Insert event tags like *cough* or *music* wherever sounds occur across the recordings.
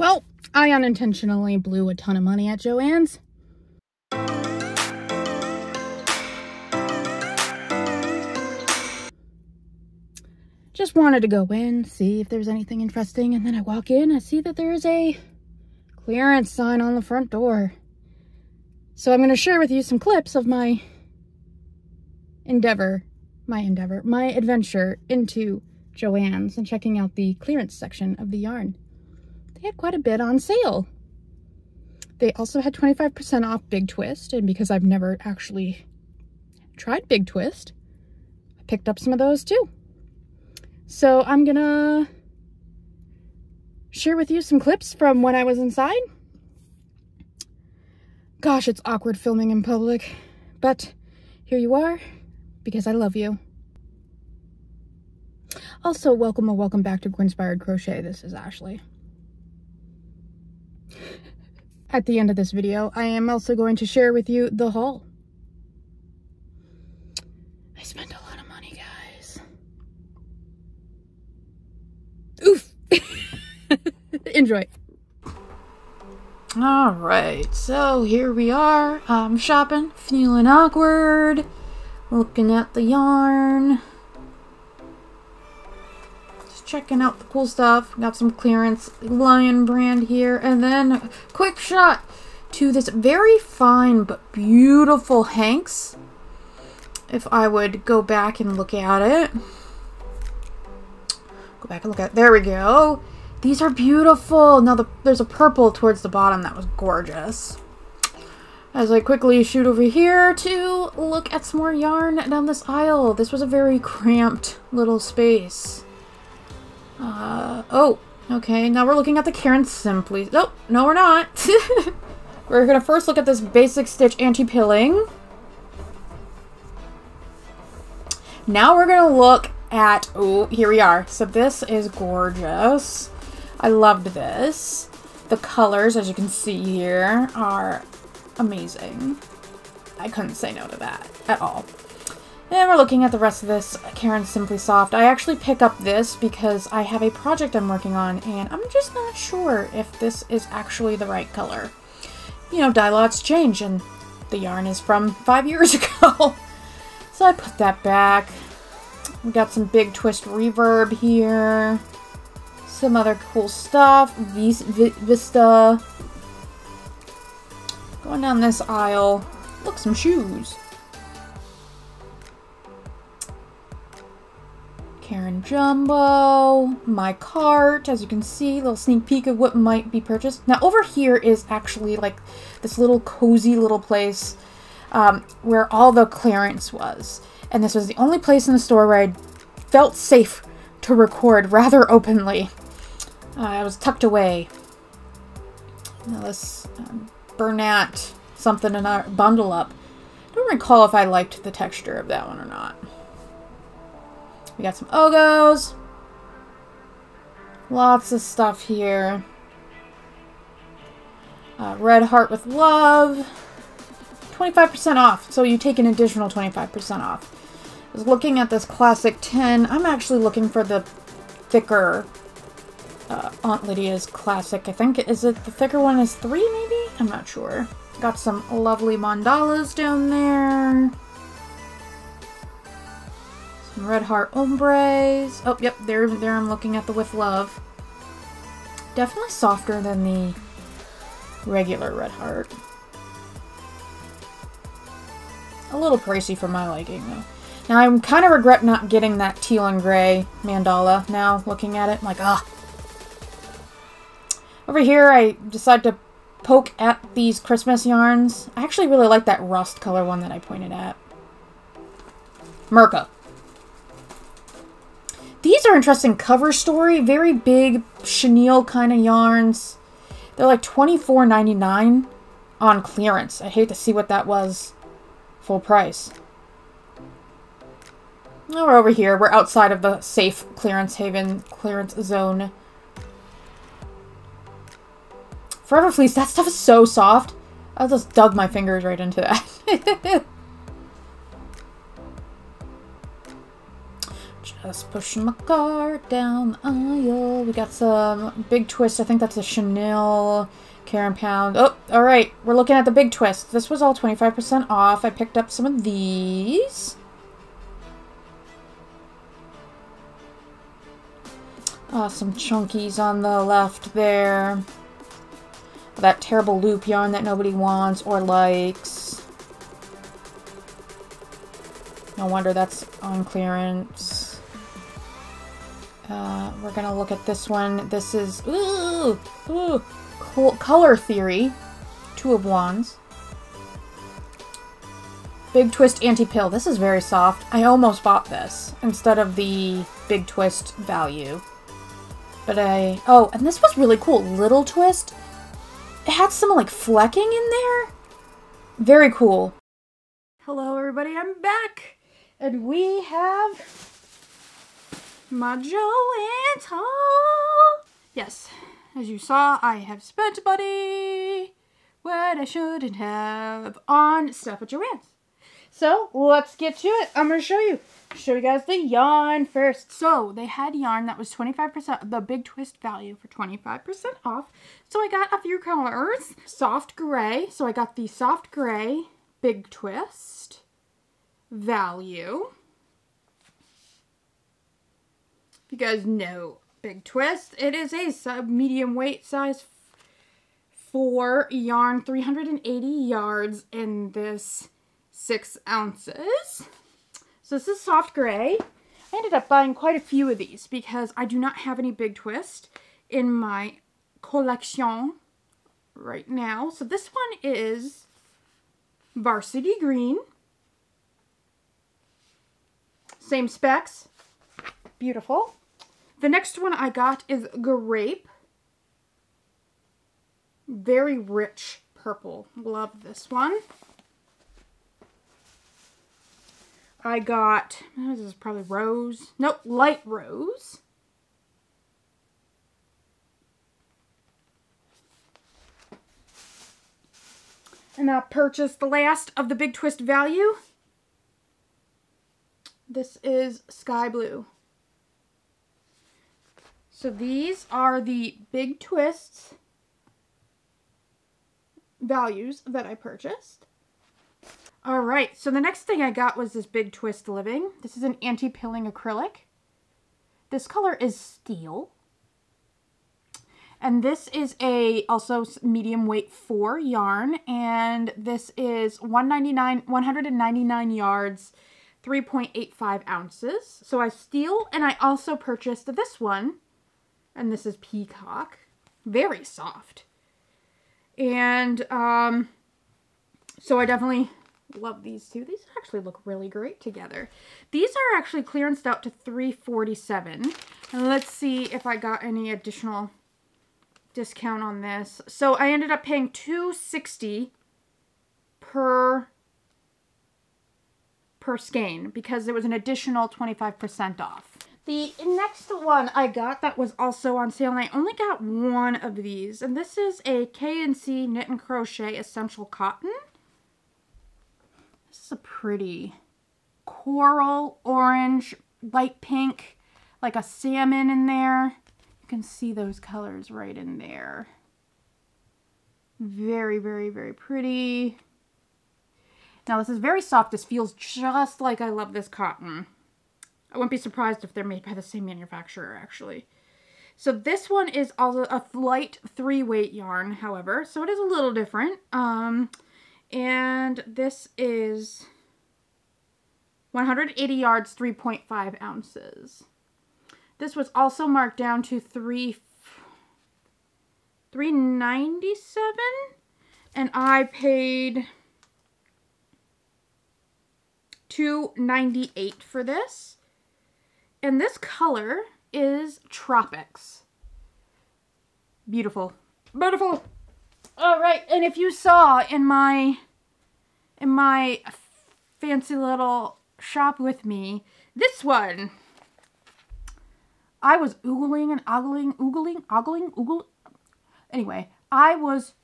Well, I unintentionally blew a ton of money at Joann's. Just wanted to go in, see if there's anything interesting, and then I walk in, I see that there's a clearance sign on the front door. So I'm going to share with you some clips of my endeavor, my endeavor, my adventure into Joann's and checking out the clearance section of the yarn. They had quite a bit on sale. They also had 25% off Big Twist, and because I've never actually tried Big Twist, I picked up some of those too. So I'm gonna share with you some clips from when I was inside. Gosh, it's awkward filming in public, but here you are because I love you. Also, welcome or welcome back to Guinspired Crochet. This is Ashley. At the end of this video, I am also going to share with you the haul. I spent a lot of money, guys. Oof! *laughs* Enjoy. All right, so here we are. I'm shopping, feeling awkward, looking at the yarn checking out the cool stuff. Got some clearance Lion brand here. And then quick shot to this very fine but beautiful Hanks. If I would go back and look at it. Go back and look at it. There we go. These are beautiful. Now the, there's a purple towards the bottom that was gorgeous. As I quickly shoot over here to look at some more yarn down this aisle. This was a very cramped little space. Uh, oh, okay. Now we're looking at the Caron Simply. Nope, no we're not. *laughs* we're gonna first look at this basic stitch anti-pilling. Now we're gonna look at, oh, here we are. So this is gorgeous. I loved this. The colors, as you can see here, are amazing. I couldn't say no to that at all. And we're looking at the rest of this Caron Simply Soft. I actually pick up this because I have a project I'm working on and I'm just not sure if this is actually the right color. You know, dye lots change and the yarn is from five years *laughs* ago. so I put that back. We got some big twist reverb here. Some other cool stuff. Vista. Going down this aisle. Look, some shoes. Caron Jumbo, my cart, as you can see, little sneak peek of what might be purchased. Now over here is actually like this little cozy little place um, where all the clearance was. And this was the only place in the store where I felt safe to record rather openly. Uh, I was tucked away. Now this um, Bernat something in our bundle up. I don't recall if I liked the texture of that one or not. We got some Ogos. Lots of stuff here. Uh, Red Heart with Love. 25% off, so you take an additional 25% off. I was looking at this classic 10. I'm actually looking for the thicker uh, Aunt Lydia's classic. I think, is it the thicker one is 3 maybe? I'm not sure. Got some lovely mandalas down there. Red Heart Ombres. Oh, yep, there, there I'm looking at the With Love. Definitely softer than the regular Red Heart. A little pricey for my liking, though. Now, I kind of regret not getting that teal and gray mandala now, looking at it. I'm like, ah. Over here, I decided to poke at these Christmas yarns. I actually really like that rust color one that I pointed at. Merca. These are interesting cover story. Very big chenille kind of yarns. They're like $24.99 on clearance. I hate to see what that was full price. Now we're over here. We're outside of the safe clearance haven, clearance zone. Forever Fleece, that stuff is so soft. I just dug my fingers right into that. *laughs* us pushing my cart down the aisle. We got some big twist. I think that's a Chanel Caron Pound. Oh, all right. We're looking at the big twist. This was all 25% off. I picked up some of these. Uh, some chunkies on the left there. That terrible loop yarn that nobody wants or likes. No wonder that's on clearance. Uh, we're gonna look at this one. This is, ooh, ooh, color theory. Two of Wands. Big Twist Anti-Pill. This is very soft. I almost bought this instead of the Big Twist value. But I... Oh, and this was really cool. Little Twist. It had some, like, flecking in there. Very cool. Hello, everybody. I'm back. And we have... My Joann's Yes, as you saw, I have spent money when I shouldn't have on stuff at Joann's. So let's get to it. I'm going to show you. Show you guys the yarn first. So they had yarn that was 25%, the big twist value for 25% off. So I got a few colors. Soft gray. So I got the soft gray big twist value. Guys know big twist, it is a sub medium weight size for yarn 380 yards in this six ounces. So this is soft gray. I ended up buying quite a few of these because I do not have any big twist in my collection right now. So this one is Varsity Green. Same specs. Beautiful. The next one I got is Grape. Very rich purple. Love this one. I got, oh, this is probably rose. Nope, light rose. And I purchased the last of the Big Twist value. This is sky blue. So these are the Big Twists values that I purchased. All right, so the next thing I got was this Big Twist Living. This is an anti-pilling acrylic. This color is steel. And this is a also medium weight 4 yarn and this is 199 199 yards 3.85 ounces. So I steel and I also purchased this one and this is peacock. Very soft. And um so I definitely Love these two. These actually look really great together. These are actually clearanced out to 347 And let's see if I got any additional discount on this. So I ended up paying 260 per per skein because there was an additional 25% off. The next one I got that was also on sale, and I only got one of these, and this is a K&C Knit and Crochet Essential Cotton This is a pretty coral, orange, light pink, like a salmon in there. You can see those colors right in there. Very, very, very pretty. Now this is very soft. This feels just like I love this cotton. I wouldn't be surprised if they're made by the same manufacturer actually. So this one is also a light three weight yarn, however, so it is a little different. Um, and this is 180 yards, 3.5 ounces. This was also marked down to 3 397 and I paid 298 for this. And this color is Tropics. Beautiful. Beautiful. All right, and if you saw in my in my fancy little shop with me, this one, I was oogling and ogling, oogling, ogling, oogle. Anyway, I was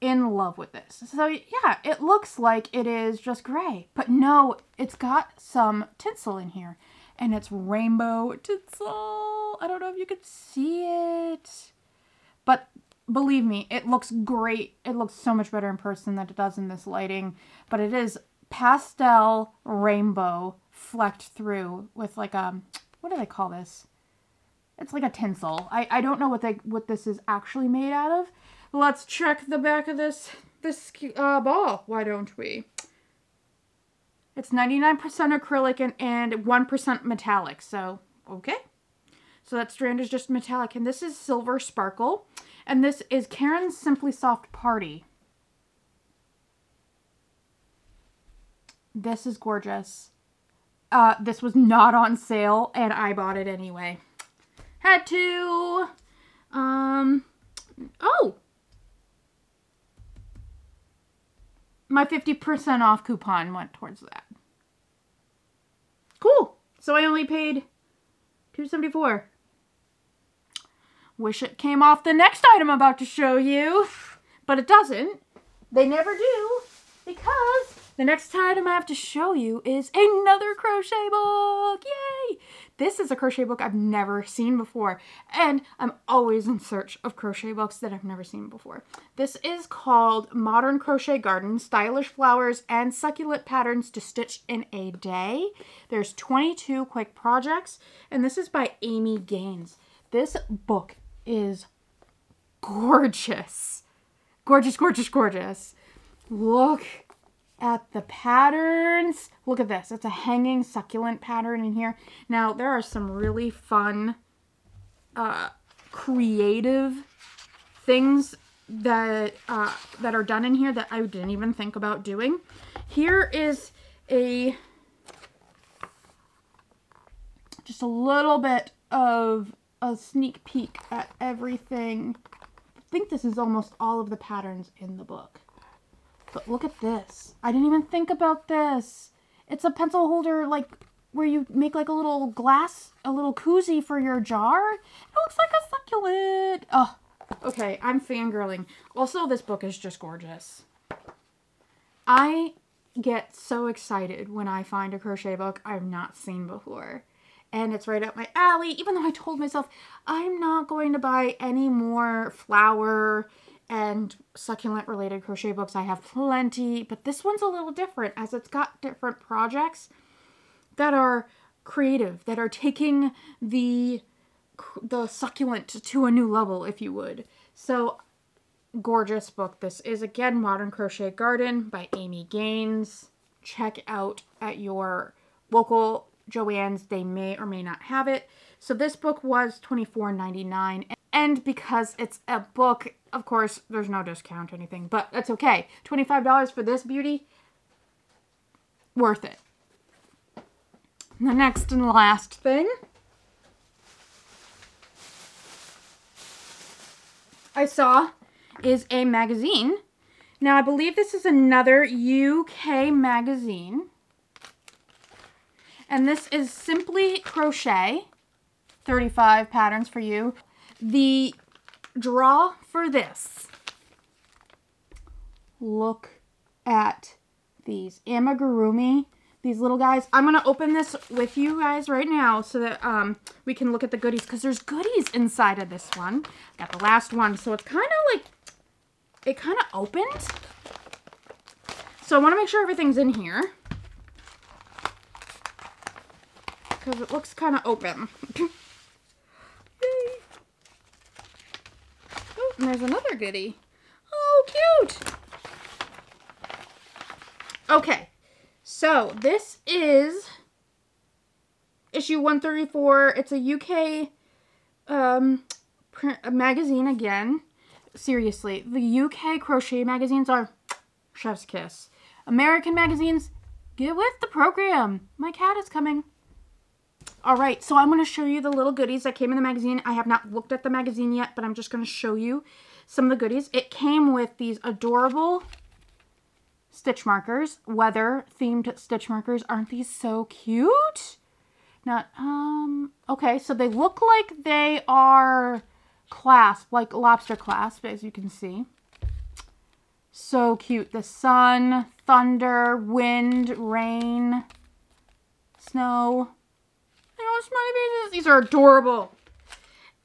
in love with this. So yeah, it looks like it is just gray, but no, it's got some tinsel in here. And it's rainbow tinsel. I don't know if you can see it, but believe me, it looks great. It looks so much better in person than it does in this lighting, but it is pastel rainbow flecked through with like a, what do they call this? It's like a tinsel. I, I don't know what they what this is actually made out of. Let's check the back of this this uh, ball. Why don't we? It's 99% acrylic and, and 1% metallic. So, okay. So that strand is just metallic. And this is Silver Sparkle. And this is Caron's Simply Soft Party. This is gorgeous. Uh, this was not on sale, and I bought it anyway. Had to. Um, oh, my 50% off coupon went towards that. Cool. So I only paid 274. Wish it came off the next item I'm about to show you, but it doesn't. They never do because the next item I have to show you is another crochet book. Yay! This is a crochet book I've never seen before, and I'm always in search of crochet books that I've never seen before. This is called Modern Crochet Garden, Stylish Flowers and Succulent Patterns to Stitch in a Day. There's 22 quick projects, and this is by Amy Gaines. This book is gorgeous. Gorgeous, gorgeous, gorgeous. Look at the patterns. Look at this. It's a hanging succulent pattern in here. Now, there are some really fun, uh, creative things that uh, that are done in here that I didn't even think about doing. Here is a just a little bit of a sneak peek at everything. I think this is almost all of the patterns in the book. But look at this. I didn't even think about this. It's a pencil holder, like, where you make, like, a little glass, a little koozie for your jar. It looks like a succulent. Oh, okay. I'm fangirling. Also, this book is just gorgeous. I get so excited when I find a crochet book I've not seen before. And it's right up my alley, even though I told myself I'm not going to buy any more flower and succulent related crochet books. I have plenty, but this one's a little different as it's got different projects that are creative, that are taking the the succulent to a new level, if you would. So gorgeous book. This is again Modern Crochet Garden by Amy Gaines. Check out at your local Joann's. They may or may not have it. So this book was $24.99 and because it's a book, of course, there's no discount or anything, but that's okay. $25 for this beauty, worth it. The next and last thing I saw is a magazine. Now, I believe this is another UK magazine. And this is Simply Crochet. 35 patterns for you. The draw for this, look at these amigurumi, these little guys. I'm going to open this with you guys right now so that um, we can look at the goodies because there's goodies inside of this one. Got the last one, so it's kind of like, it kind of opened. So I want to make sure everything's in here. Because it looks kind of open. *laughs* And there's another goodie. Oh, cute. Okay. So, this is issue 134. It's a UK um, print, magazine again. Seriously, the UK crochet magazines are chef's kiss. American magazines, get with the program. My cat is coming. All right, so I'm going to show you the little goodies that came in the magazine. I have not looked at the magazine yet, but I'm just going to show you some of the goodies. It came with these adorable stitch markers, weather themed stitch markers. Aren't these so cute? Not, um, okay, so they look like they are clasp, like lobster clasp, as you can see. So cute. The sun, thunder, wind, rain, snow. Smiley faces. These are adorable.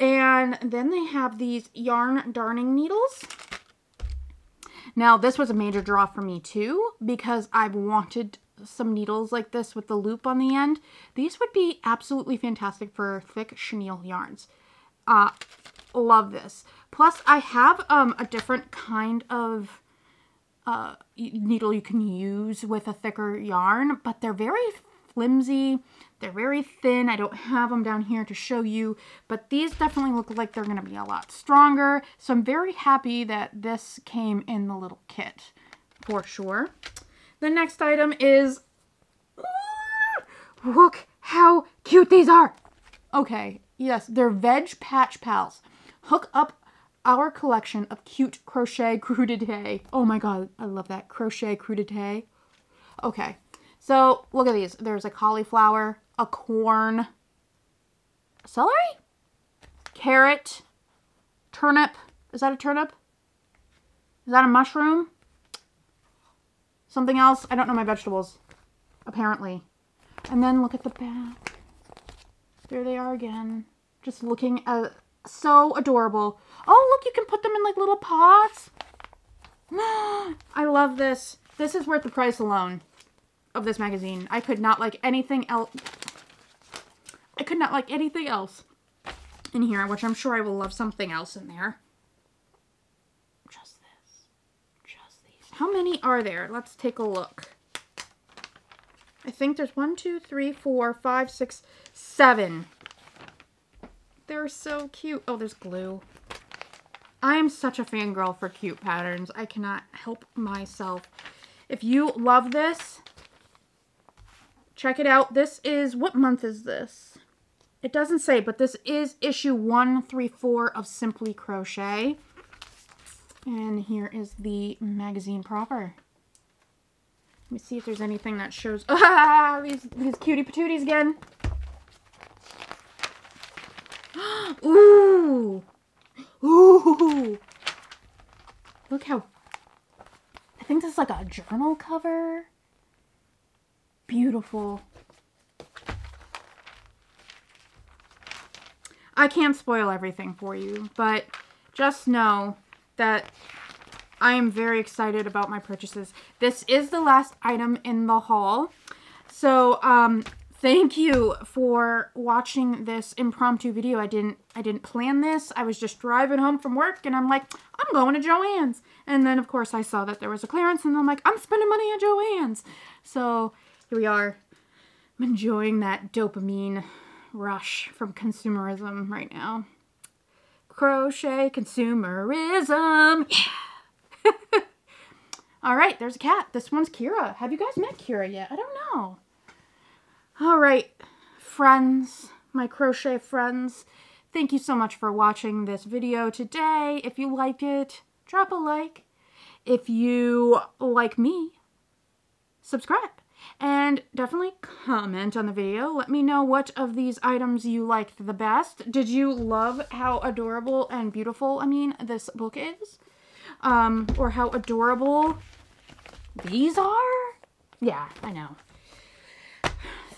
And then they have these yarn darning needles. Now, this was a major draw for me too because I've wanted some needles like this with the loop on the end. These would be absolutely fantastic for thick chenille yarns. Uh, love this. Plus, I have um, a different kind of uh, needle you can use with a thicker yarn, but they're very flimsy. They're very thin. I don't have them down here to show you, but these definitely look like they're going to be a lot stronger. So I'm very happy that this came in the little kit for sure. The next item is, ah, look how cute these are. Okay, yes, they're Veg Patch Pals. Hook up our collection of cute crochet crudité. Oh my god, I love that. Crochet crudité. Okay, so look at these. There's a cauliflower, a corn, celery, carrot, turnip. Is that a turnip? Is that a mushroom? Something else? I don't know my vegetables. Apparently. And then look at the back. There they are again. Just looking at so adorable. Oh, look, you can put them in like little pots. *gasps* I love this. This is worth the price alone of this magazine. I could not like anything else. I could not like anything else in here, which I'm sure I will love something else in there. Just this. Just these. How many are there? Let's take a look. I think there's one, two, three, four, five, six, seven. They're so cute. Oh, there's glue. I am such a fangirl for cute patterns. I cannot help myself. If you love this, check it out. This is, what month is this? It doesn't say, but this is issue 134 of Simply Crochet. And here is the magazine proper. Let me see if there's anything that shows... *laughs* Ah, these, these cutie patooties again. *gasps* Ooh! Ooh! Look how... I think this is like a journal cover. Beautiful. I can't spoil everything for you, but just know that I am very excited about my purchases. This is the last item in the haul. So, um, thank you for watching this impromptu video. I didn't I didn't plan this. I was just driving home from work and I'm like, I'm going to Joann's. And then of course I saw that there was a clearance and I'm like, I'm spending money at Joann's. So, here we are. I'm enjoying that dopamine rush from consumerism right now. Crochet consumerism. Yeah. *laughs* All right, there's a cat. This one's Kira. Have you guys met Kira yet? I don't know. All right, friends, my crochet friends. Thank you so much for watching this video today. If you like it, drop a like. If you like me, subscribe. And definitely comment on the video. Let me know what of these items you liked the best. Did you love how adorable and beautiful, I mean, this book is? Um, or how adorable these are? Yeah, I know.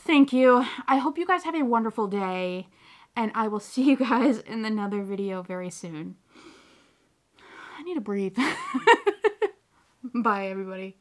Thank you. I hope you guys have a wonderful day. And I will *laughs* see you guys in another video very soon. I need to breathe. *laughs* Bye, everybody.